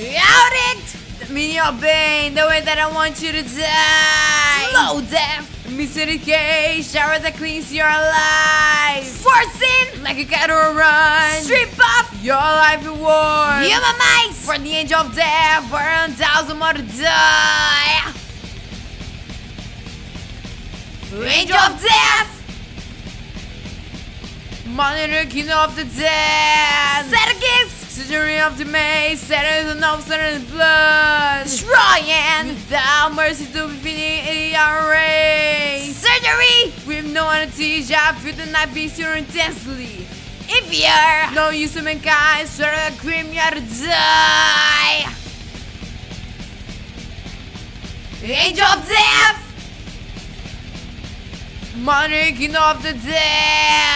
Out it! Meaning your pain, the way that I want you to die. Slow death. Mr. K, shower that cleans your life. Forcing like a cat or a run. Strip off your life reward. Human mice for the angel of death, for a thousand more to die. Angel of death. Monitor king of the dead. Of the maze, Saturn and of Saturn blood. Destroying without mercy to be finished our race. Surgery with no anesthesia, feel the night beats you intensely. If you're no use to mankind, swear to the cream you to die. Angel of death. Monarch of the dead.